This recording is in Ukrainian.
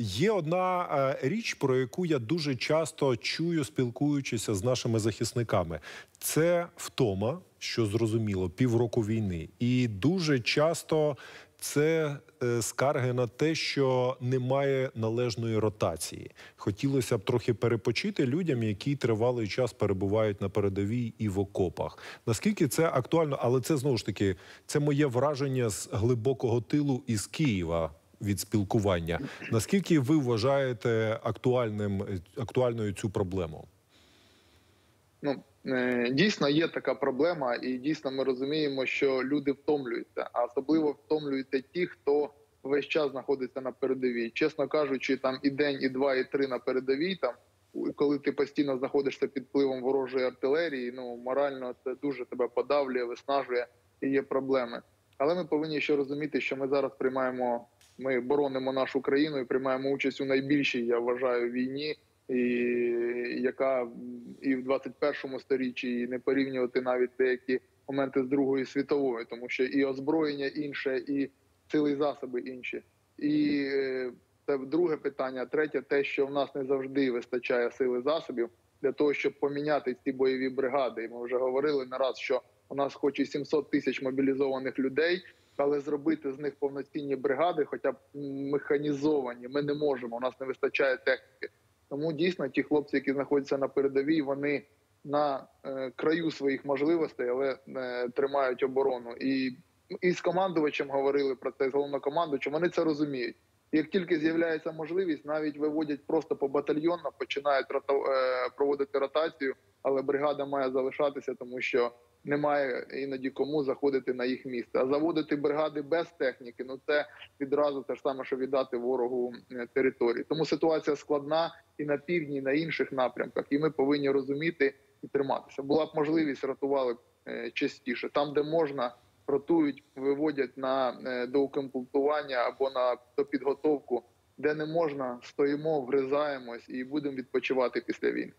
є одна е, річ, про яку я дуже часто чую, спілкуючися з нашими захисниками. Це втома, що зрозуміло, півроку війни, і дуже часто це е, скарги на те, що немає належної ротації. Хотілося б трохи перепочити людям, які тривалий час перебувають на передовій і в окопах. Наскільки це актуально, але це знову ж таки це моє враження з глибокого тилу із Києва від спілкування. Наскільки ви вважаєте актуальним актуальною цю проблему? Ну е, дійсно є така проблема, і дійсно ми розуміємо, що люди втомлюються, а особливо втомлюються ті, хто весь час знаходиться на передовій. Чесно кажучи, там і день, і два, і три на передовій. Там коли ти постійно знаходишся під впливом ворожої артилерії, ну морально це дуже тебе подавлює, виснажує і є проблеми. Але ми повинні ще розуміти, що ми зараз приймаємо. Ми боронимо нашу країну і приймаємо участь у найбільшій, я вважаю, війні і яка і в 21 сторіччі і не порівнювати навіть деякі моменти з Другої світової, тому що і озброєння інше, і сили засоби інші. І е, це друге питання. Третє, те, що в нас не завжди вистачає сили засобів для того, щоб поміняти ці бойові бригади. І ми вже говорили не раз, що у нас, хоч і 700 тисяч мобілізованих людей, але зробити з них повноцінні бригади, хоча б механізовані, ми не можемо. У нас не вистачає техніки. Тому дійсно ті хлопці, які знаходяться на передовій, вони на е, краю своїх можливостей, але е, тримають оборону. І і з командувачем говорили про це з головнокомандувачем, Вони це розуміють. Як тільки з'являється можливість, навіть виводять просто по батальйонно, починають рото, е, проводити ротацію, але бригада має залишатися, тому що немає іноді кому заходити на їх місце. А заводити бригади без техніки ну це відразу те ж саме, що віддати ворогу території. Тому ситуація складна і на півдні, і на інших напрямках, і ми повинні розуміти і триматися. Була б можливість рятували е, частіше там, де можна. Ротують, виводять на е, доукомплектування або на підготовку, де не можна, стоїмо, вгризаємось і будемо відпочивати після війни.